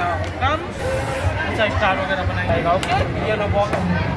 आएगा कम अच्छा स्टार वगैरह बनाएगा। Okay yellow box